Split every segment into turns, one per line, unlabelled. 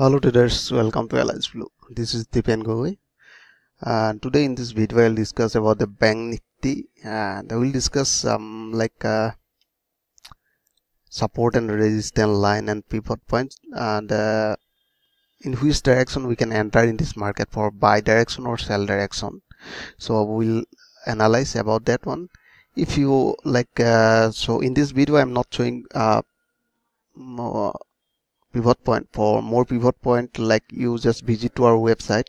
Hello traders, welcome to Alice Blue. This is Dipen Gogoi and today in this video I'll discuss about the Bank Nifty and I will discuss some like uh, support and resistance line and pivot points and uh, in which direction we can enter in this market for buy direction or sell direction. So we'll analyze about that one. If you like, uh, so in this video I'm not showing uh, more pivot point. For more pivot point like you just visit to our website.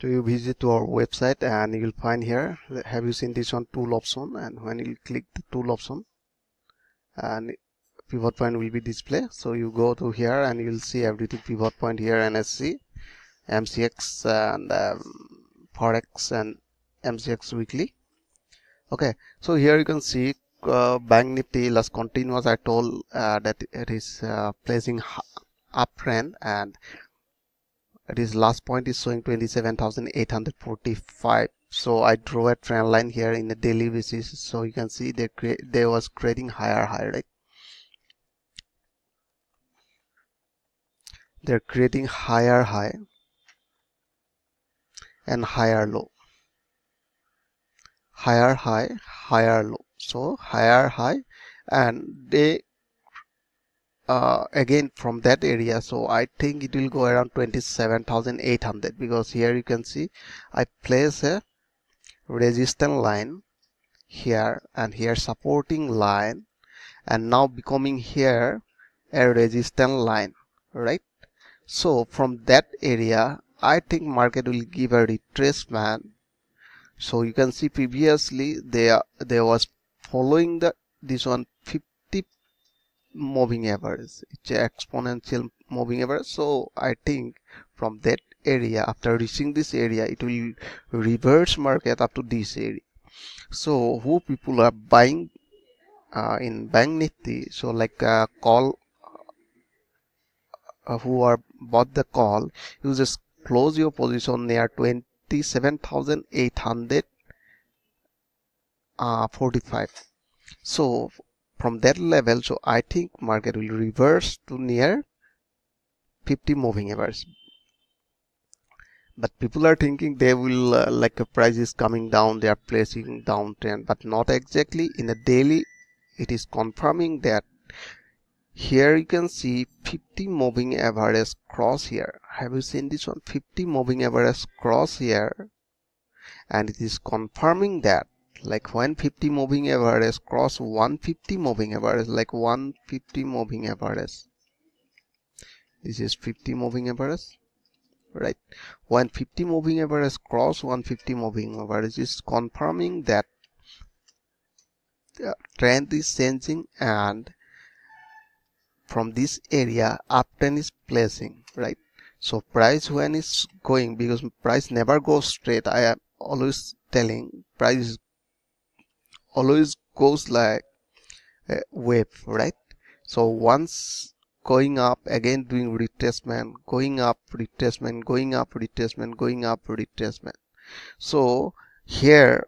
So you visit to our website and you'll find here have you seen this one tool option? And when you click the tool option and pivot point will be displayed. So you go to here and you'll see everything pivot point here NSE MCX and um, Forex and MCX weekly. Okay so here you can see uh, bank nifty last continuous i told uh, that it is uh, placing uptrend and it is last point is showing 27845 so i draw a trend line here in the daily basis. So you can see they create they was creating higher high right? They're creating higher high and higher low. Higher high higher low so higher high and they uh, again from that area. So I think it will go around 27,800 because here you can see I place a resistance line here and here supporting line and now becoming here a resistance line right? So from that area I think market will give a retracement. So you can see previously there there was following the this one 50 moving average. It's exponential moving average. So i think from that area after reaching this area it will reverse market up to this area. So who people are buying uh, in bank nifty? So like uh, call uh, who are bought the call you just close your position near 27800 uh, 45 so from that level so i think market will reverse to near 50 moving averages but people are thinking they will uh, like a price is coming down they are placing downtrend but not exactly. In the daily it is confirming that here you can see 50 moving average cross here. Have you seen this one? 50 moving average cross here. And it is confirming that like 150 moving average cross 150 moving average like 150 moving average. This is 50 moving average right? 150 moving average cross 150 moving average is confirming that the trend is changing and from this area uptrend is placing right? So price when is going because price never goes straight i am always telling price always goes like a wave right? So once going up again doing retracement going up retracement going up retracement going up retracement. So here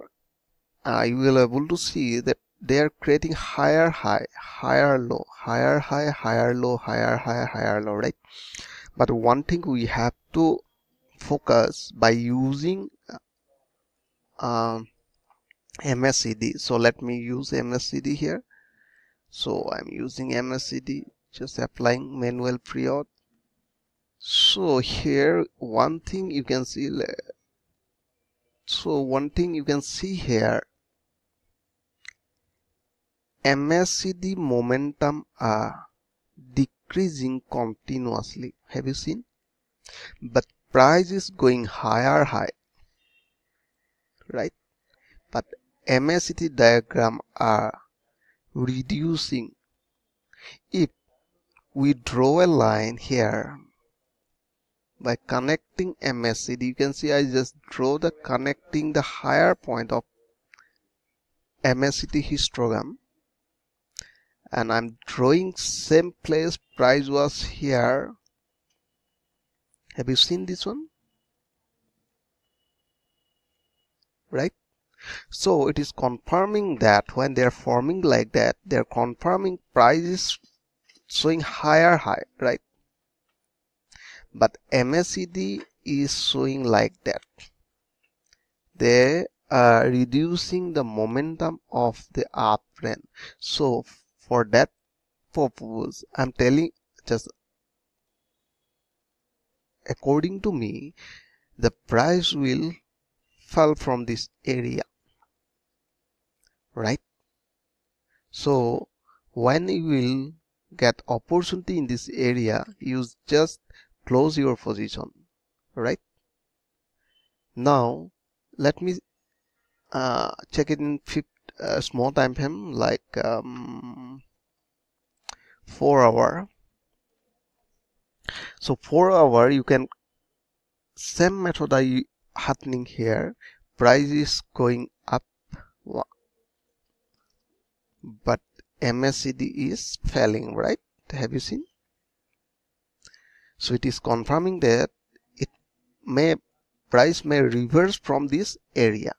uh, you will able to see that they are creating higher high higher low higher high higher low higher high higher low right? But one thing we have to focus by using um, MACD so let me use MACD here. So I'm using MACD just applying manual pre-auth. So here one thing you can see so one thing you can see here. MACD momentum are decreasing continuously. Have you seen? But price is going higher high. Right MACD diagram are reducing. If we draw a line here by connecting MACD, you can see I just draw the connecting the higher point of MACD histogram and I'm drawing same place price was here. Have you seen this one? Right? So it is confirming that when they're forming like that they're confirming price is showing higher high right? But MACD is showing like that. They are reducing the momentum of the uptrend so for that purpose I'm telling just according to me the price will fall from this area right? So when you will get opportunity in this area you just close your position right? Now let me uh, check it in fifth, uh, small time frame like um, 4 hour. So 4 hour you can same method are happening here. Price is going up but MACD is falling right? Have you seen? So it is confirming that it may price may reverse from this area.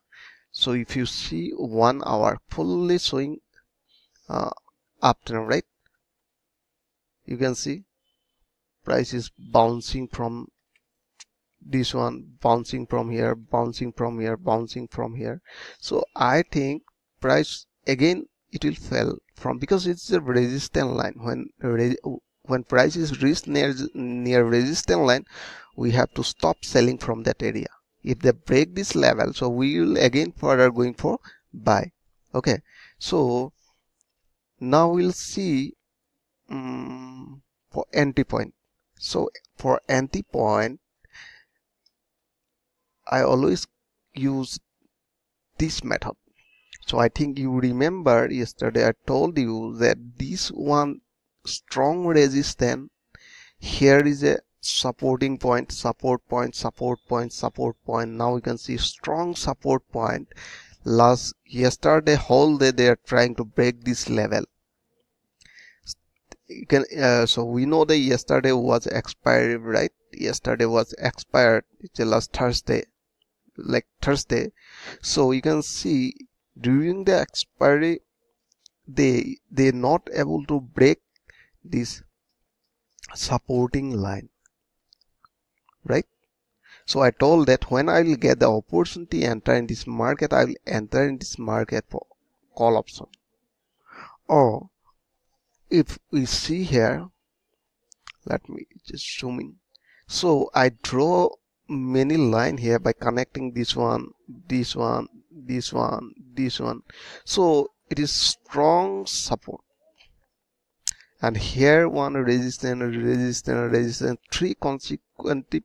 So if you see one hour fully showing uh, upturn right? You can see price is bouncing from this one bouncing from here bouncing from here bouncing from here. So i think price again it will fall from because it's a resistance line. When when price is reached near near resistance line we have to stop selling from that area. If they break this level so we will again further going for buy. Okay. So now we'll see um, for entry point. So for entry point I always use this method so I think you remember yesterday I told you that this one strong resistance here is a supporting point support point support point support point. Now you can see strong support point. Last yesterday whole day they are trying to break this level. You can uh, so we know that yesterday was expired right? Yesterday was expired. It's the last thursday like thursday. So you can see during the expiry they they not able to break this supporting line. Right? So i told that when i will get the opportunity enter in this market i will enter in this market for call option. Or if we see here let me just zoom in. So i draw many line here by connecting this one this one this one this one so it is strong support. And here one resistance resistance resistance three consecutive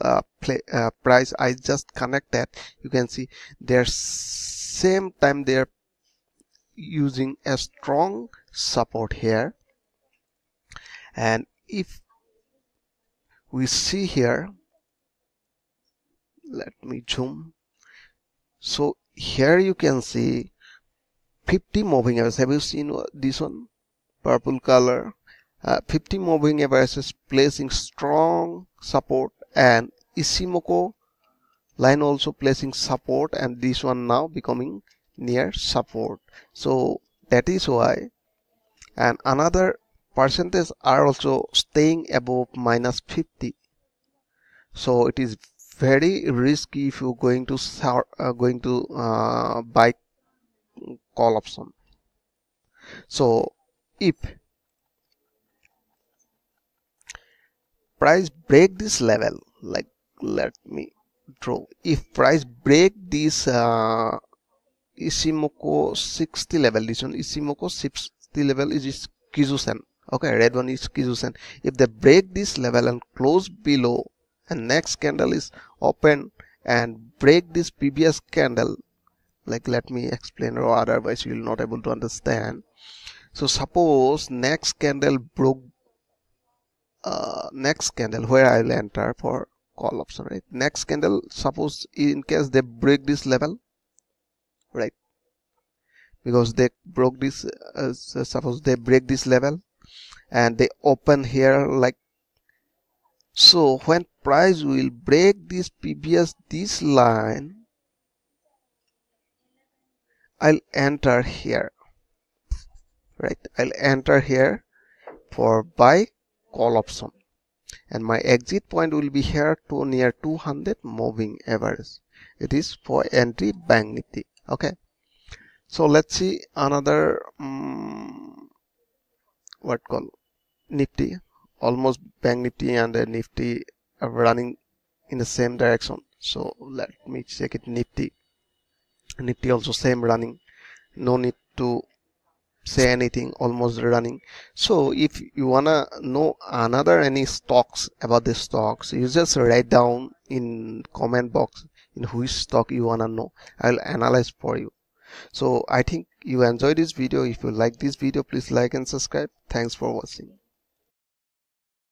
uh, play, uh, price I just connect that you can see they're same time they're using a strong support here. And if we see here let me zoom. So here you can see 50 moving averages have you seen this one? Purple color. Uh, 50 moving averages placing strong support and Ichimoku line also placing support and this one now becoming near support. So that is why and another percentage are also staying above minus 50 so it is very risky if you're going to uh, going to uh, buy call option so if price break this level like let me draw. If price break this uh, Ichimoku 60 level this one Ichimoku 60 level is Kijun-sen okay red one is Kijun-sen if they break this level and close below and next candle is open and break this previous candle. Like let me explain or otherwise you will not able to understand. So suppose next candle broke uh, next candle where I'll enter for call option right? Next candle suppose in case they break this level right? Because they broke this uh, suppose they break this level and they open here like so when price will break this previous this line I'll enter here. Right I'll enter here for buy call option. And my exit point will be here to near 200 moving average. It is for entry bank nifty. Okay. So let's see another um, what call nifty almost bank nifty and uh, nifty are running in the same direction. So let me check it. Nifty. Nifty also same running. No need to say anything. Almost running. So if you wanna know another any stocks about the stocks you just write down in comment box in which stock you wanna know. I'll analyze for you. So i think you enjoyed this video. If you like this video please like and subscribe. Thanks for watching